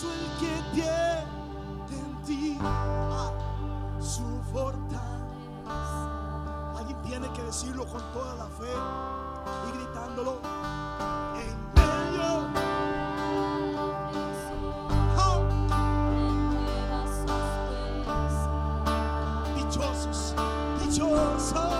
gozo el que tiene en ti su fortaleza. Alguien tiene que decirlo con toda la fe y gritándolo en medio. Dichosos, dichosos.